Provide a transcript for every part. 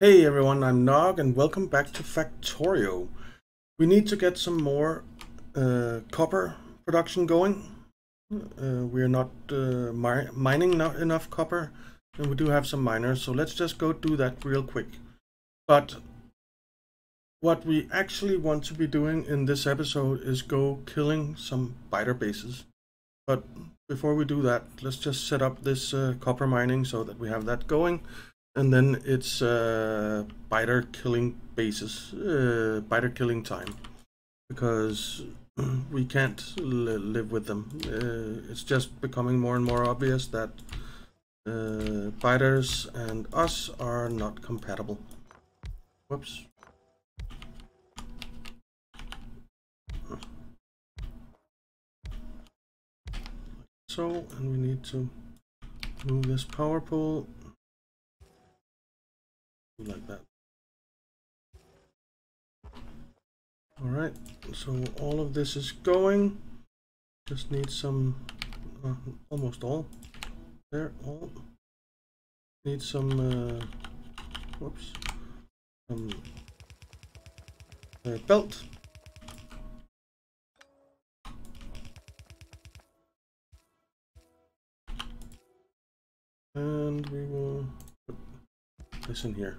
Hey everyone, I'm Nog and welcome back to Factorio. We need to get some more uh, copper production going. Uh, we're not uh, mi mining not enough copper and we do have some miners, so let's just go do that real quick. But what we actually want to be doing in this episode is go killing some biter bases. But before we do that, let's just set up this uh, copper mining so that we have that going and then it's uh, biter killing basis, uh, biter killing time, because we can't li live with them. Uh, it's just becoming more and more obvious that uh, biters and us are not compatible. Whoops. So, and we need to move this power pole like that. All right, so all of this is going. Just need some, uh, almost all. There, all. Need some, uh, whoops, some uh, belt. And we will this in here.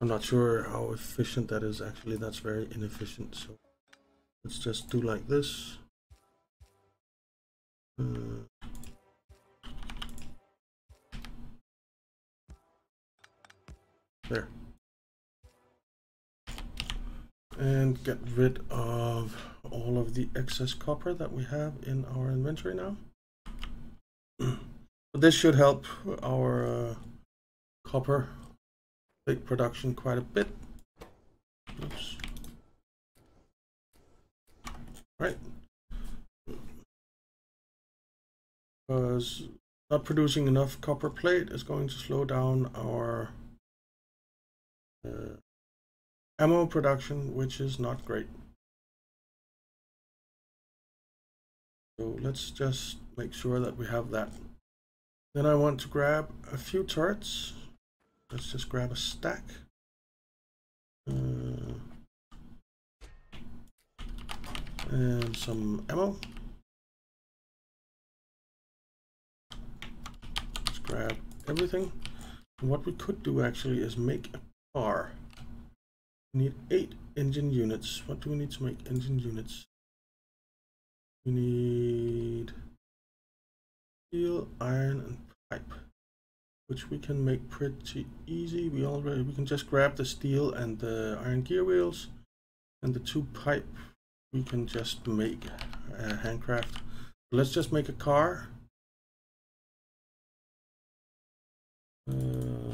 I'm not sure how efficient that is. Actually that's very inefficient so let's just do like this. Uh, there. And get rid of all of the excess copper that we have in our inventory now. This should help our uh, copper big production quite a bit. Oops. Right. Because not producing enough copper plate is going to slow down our uh, ammo production, which is not great. So let's just make sure that we have that. Then I want to grab a few turrets. Let's just grab a stack. Uh, and some ammo. Let's grab everything. And what we could do actually is make a car. We need eight engine units. What do we need to make engine units? We need steel, iron, and pipe which we can make pretty easy. We already we can just grab the steel and the iron gear wheels and the two pipe we can just make a handcraft. Let's just make a car. Uh,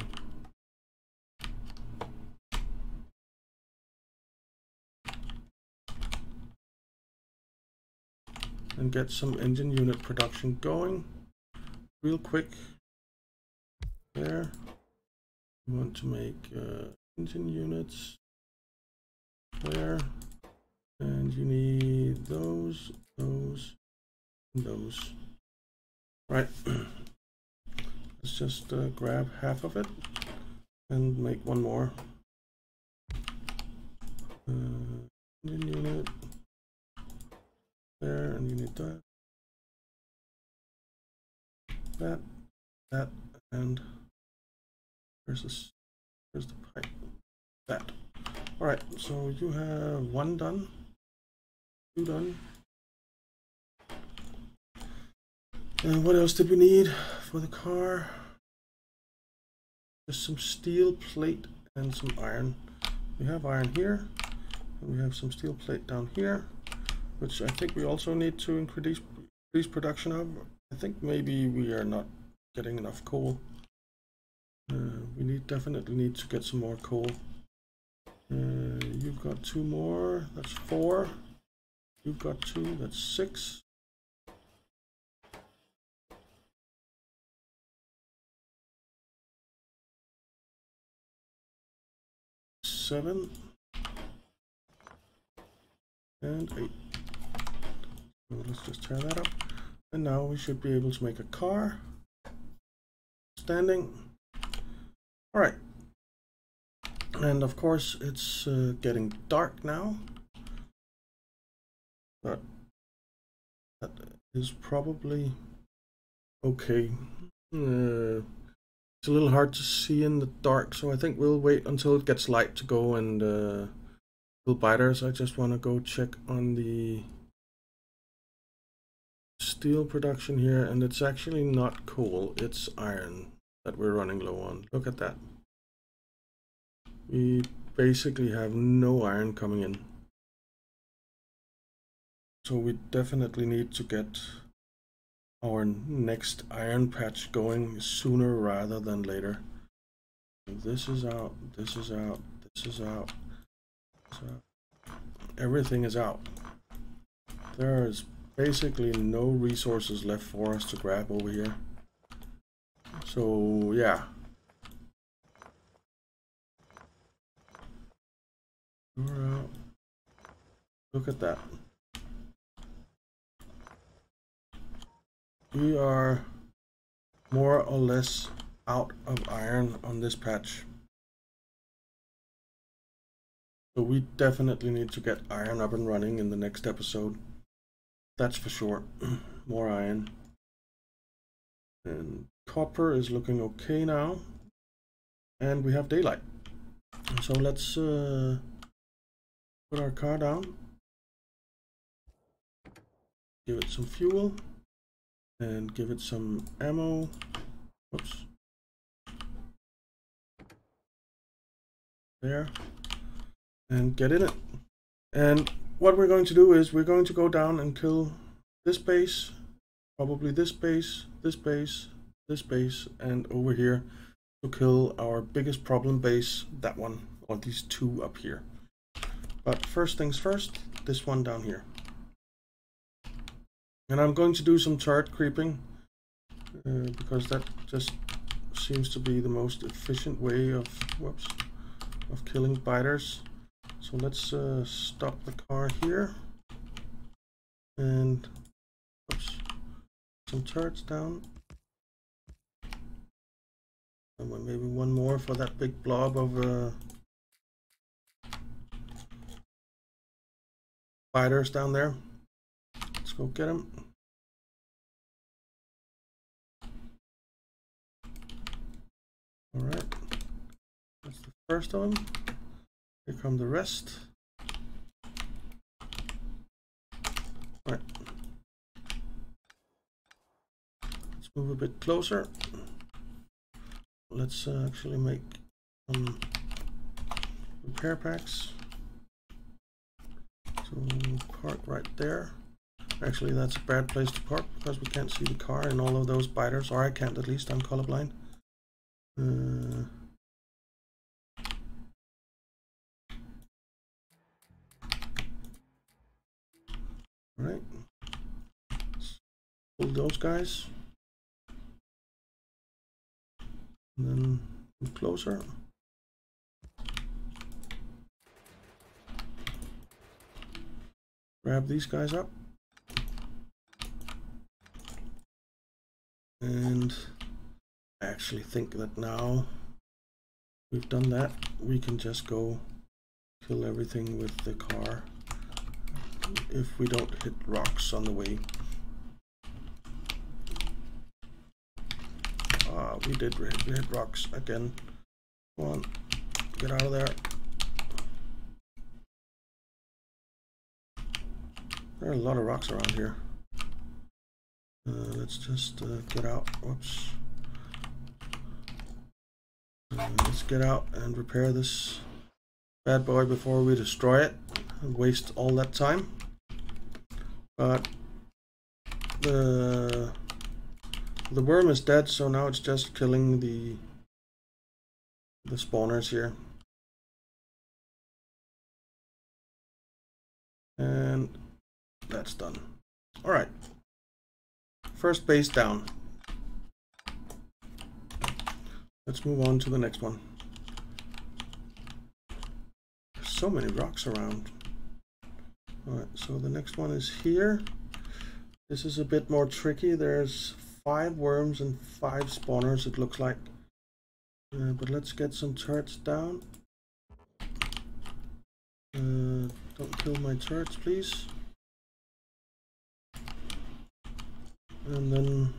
and get some engine unit production going real quick there. We want to make uh, engine units there. And you need those, those, those. Right. Let's just uh, grab half of it and make one more. Uh, engine unit there, and you need that, that, that, and Where's this? Where's the pipe? That. All right, so you have one done, two done. And what else did we need for the car? Just some steel plate and some iron. We have iron here, and we have some steel plate down here, which I think we also need to increase, increase production of. I think maybe we are not getting enough coal. Uh, we need definitely need to get some more coal. Uh, you've got two more, that's four. You've got two, that's six. Seven. And eight. So let's just tear that up. And now we should be able to make a car. Standing. All right. And of course it's uh, getting dark now. But that is probably okay. Uh, it's a little hard to see in the dark, so I think we'll wait until it gets light to go and uh, kill biters. I just want to go check on the steel production here, and it's actually not coal, it's iron that we're running low on. Look at that. We basically have no iron coming in. So we definitely need to get our next iron patch going sooner rather than later. This is out, this is out, this is out, out. Everything is out. There is basically no resources left for us to grab over here. So, yeah. Look at that. we are more or less out of iron on this patch. So we definitely need to get iron up and running in the next episode. That's for sure. more iron. And copper is looking okay now. And we have daylight. So let's uh, put our car down. Give it some fuel and give it some ammo. There. And get in it. And what we're going to do is we're going to go down and kill this base, probably this base, this base, this base, and over here to kill our biggest problem base, that one, or these two up here. But first things first, this one down here. And I'm going to do some turret creeping uh, because that just seems to be the most efficient way of whoops of killing biters. So let's uh, stop the car here and whoops, some turrets down. And maybe one more for that big blob of uh, biters down there. Let's go get him. All right, that's the first them. Here come the rest. All right. Let's move a bit closer. Let's uh, actually make some repair packs. So park right there. Actually, that's a bad place to park because we can't see the car and all of those biters, or I can't at least, I'm colorblind. Uh, all right. Pull those guys. And then closer. Grab these guys up. And I actually think that now we've done that, we can just go kill everything with the car if we don't hit rocks on the way. We did we hit rocks again. Come on, get out of there. There are a lot of rocks around here. Uh, let's just uh, get out. Whoops. let's get out and repair this bad boy before we destroy it and waste all that time. But the the worm is dead, so now it's just killing the the spawners here. And that's done. All right. First base down. Let's move on to the next one. So many rocks around. Alright, so the next one is here. This is a bit more tricky. There's five worms and five spawners, it looks like. Uh, but let's get some turrets down. Uh, don't kill my turrets, please. And then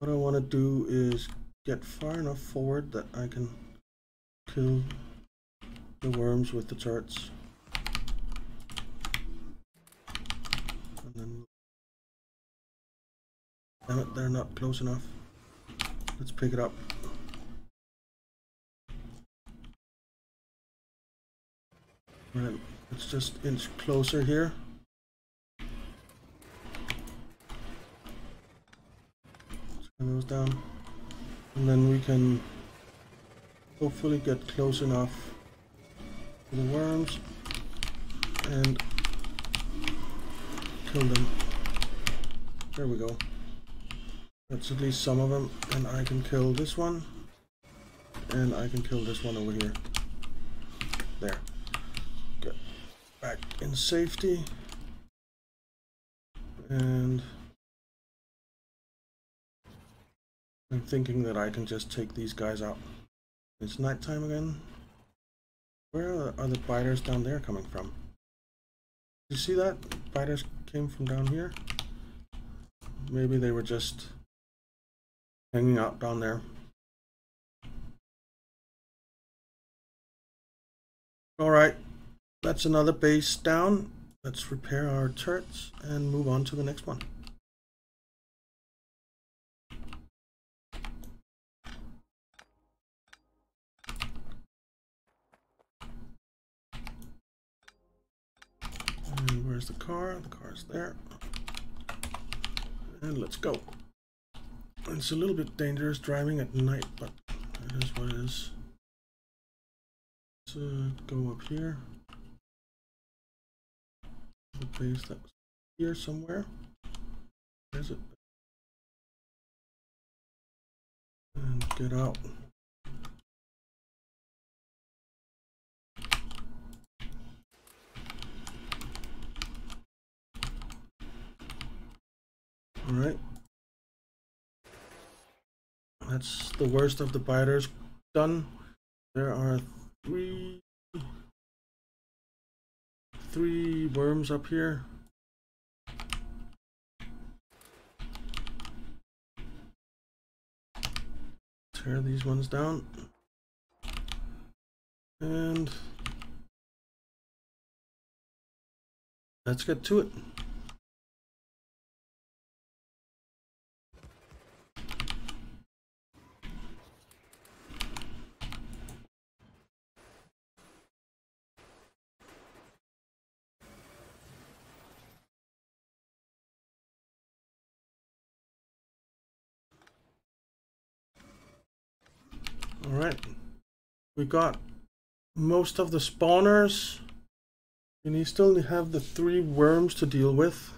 what I want to do is get far enough forward that I can kill the worms with the turrets. Damn it, they're not close enough. Let's pick it up. Right, let's just inch closer here. Those down. And then we can hopefully get close enough to the worms and kill them. There we go. That's at least some of them. And I can kill this one. And I can kill this one over here. There. Get back in safety. And I'm thinking that I can just take these guys out. It's nighttime again. Where are the biters down there coming from? You see that? Biters came from down here. Maybe they were just hanging out down there. Alright, that's another base down. Let's repair our turrets and move on to the next one. And where's the car? The car's there. And let's go. It's a little bit dangerous driving at night, but it is what it is. Let's uh, go up here. The base that's here somewhere. Where is it? And get out. All right. That's the worst of the biters done. There are three three worms up here. Tear these ones down. And let's get to it. Right, we got most of the spawners. And you still have the three worms to deal with.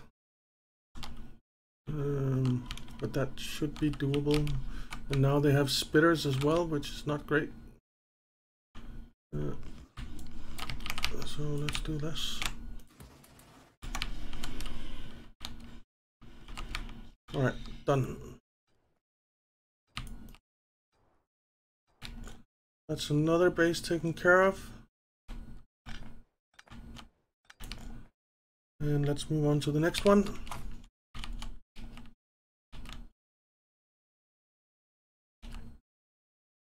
Um, but that should be doable. And now they have spitters as well, which is not great. Uh, so let's do this. All right, done. That's another base taken care of. And let's move on to the next one.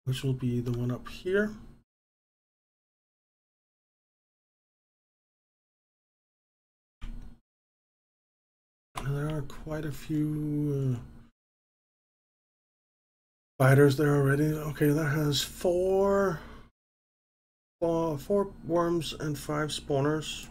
Which will be the one up here. There are quite a few uh, Spiders there already. Okay, that has four, four worms and five spawners.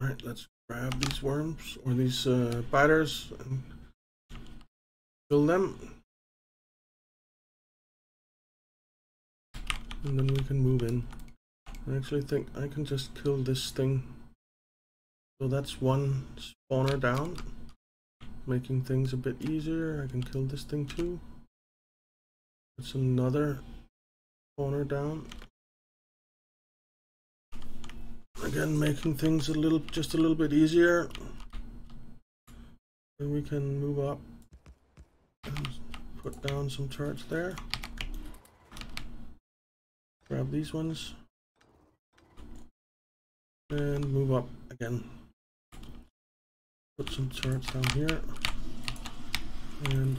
All right, let's grab these worms or these uh, biters and kill them. And then we can move in. I actually think I can just kill this thing so that's one spawner down, making things a bit easier. I can kill this thing too. That's another spawner down. Again, making things a little, just a little bit easier. Then we can move up and put down some turrets there. Grab these ones. And move up again. Put some turrets down here. And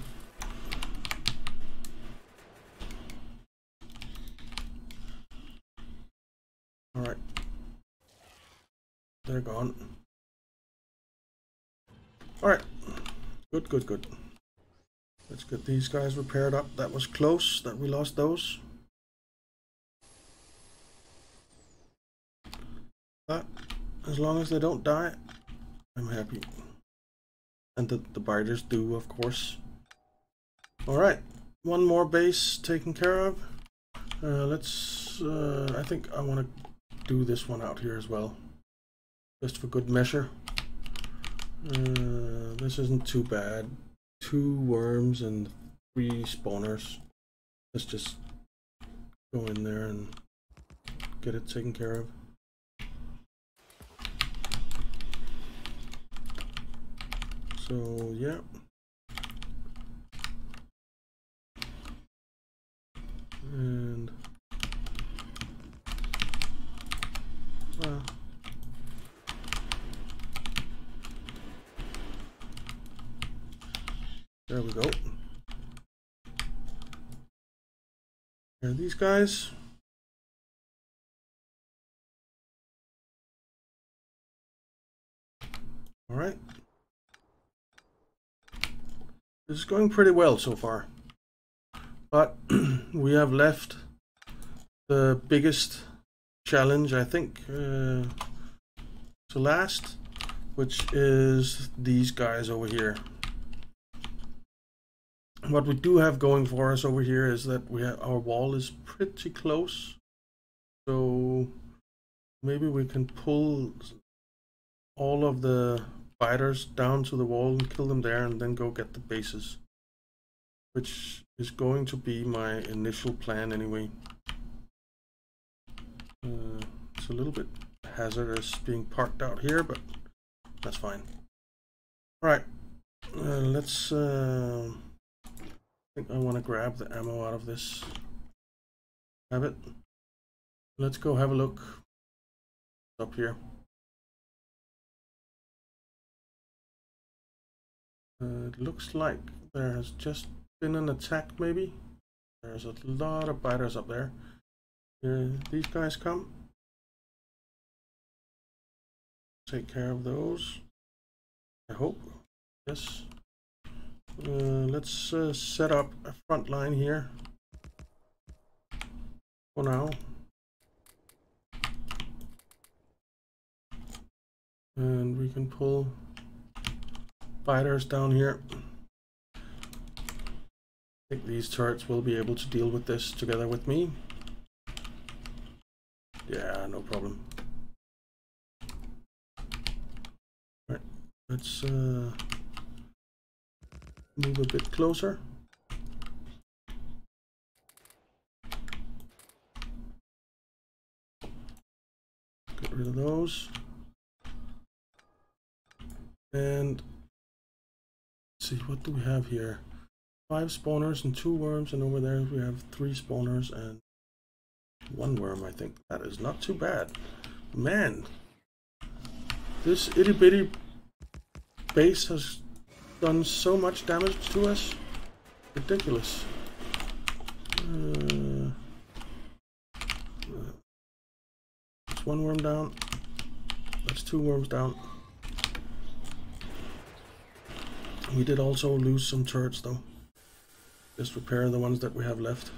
Alright. They're gone. Alright. Good, good, good. Let's get these guys repaired up. That was close that we lost those. But as long as they don't die, I'm happy. And the, the biters do, of course. Alright, one more base taken care of. Uh, let's, uh, I think I want to do this one out here as well. Just for good measure. Uh, this isn't too bad. Two worms and three spawners. Let's just go in there and get it taken care of. So, yeah. And well, there we go. Are these guys? All right. Is going pretty well so far. But we have left the biggest challenge, I think, uh, to last, which is these guys over here. What we do have going for us over here is that we have, our wall is pretty close. So maybe we can pull all of the biters down to the wall and kill them there and then go get the bases. Which is going to be my initial plan anyway. Uh, it's a little bit hazardous being parked out here, but that's fine. All right, uh, let's. Uh, I think I want to grab the ammo out of this. Have it. Let's go have a look up here. It looks like there has just been an attack, maybe. There's a lot of biters up there. Here these guys come. Take care of those. I hope. Yes. Uh, let's uh, set up a front line here. For now. And we can pull biters down here. I think these turrets will be able to deal with this together with me. Yeah, no problem. Right, let's uh, move a bit closer. Get rid of those. And see, what do we have here? Five spawners and two worms, and over there we have three spawners and one worm, I think. That is not too bad. Man, this itty bitty base has done so much damage to us. Ridiculous. Uh, that's one worm down. That's two worms down. We did also lose some turrets though. Just repair the ones that we have left.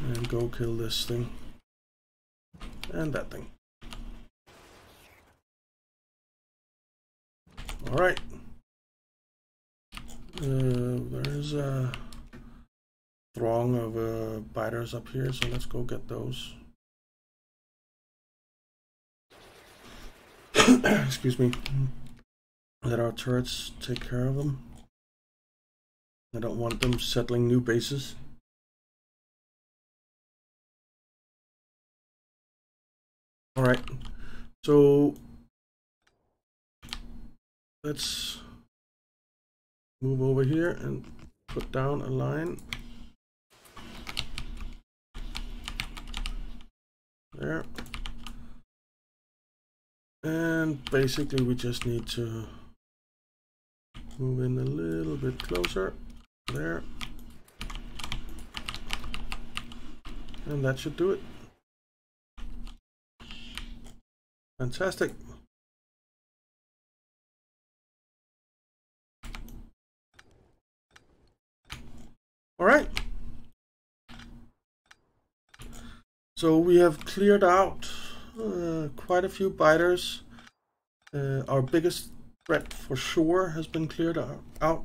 And go kill this thing. And that thing. Alright. Uh, there's a throng of uh, biters up here, so let's go get those. Excuse me. Let our turrets take care of them. I don't want them settling new bases. All right, so let's move over here and put down a line. There. And basically we just need to move in a little bit closer. There. And that should do it. Fantastic. All right. So we have cleared out uh, quite a few biters. Uh, our biggest threat for sure has been cleared out. Uh,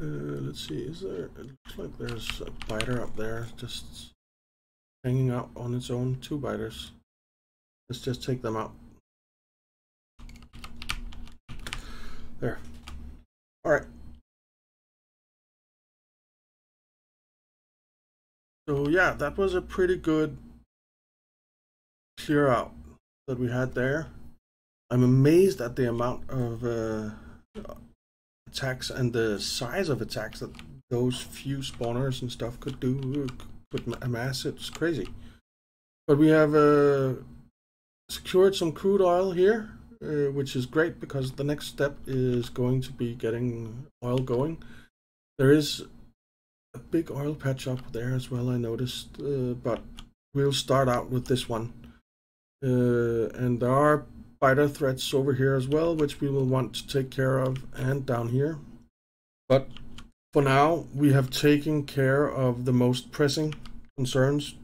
let's see, is there, it looks like there's a biter up there just hanging out on its own, two biters. Let's just take them out. There. All right. So yeah, that was a pretty good clear out that we had there. I'm amazed at the amount of uh, attacks and the size of attacks that those few spawners and stuff could do, could amass. It's crazy. But we have uh, secured some crude oil here, uh, which is great because the next step is going to be getting oil going. There is a big oil patch up there as well, I noticed, uh, but we'll start out with this one. Uh, and there are biter threats over here as well, which we will want to take care of, and down here. But for now, we have taken care of the most pressing concerns,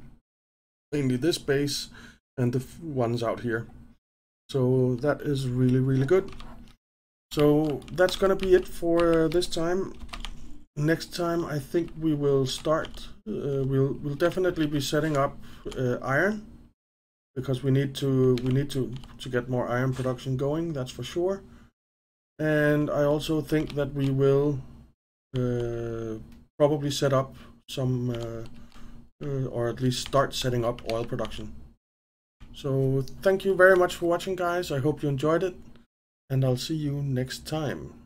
mainly this base and the ones out here. So that is really, really good. So that's going to be it for this time next time I think we will start. Uh, we'll we'll definitely be setting up uh, iron because we need to we need to to get more iron production going. That's for sure. And I also think that we will uh, probably set up some uh, uh, or at least start setting up oil production. So thank you very much for watching guys. I hope you enjoyed it and I'll see you next time.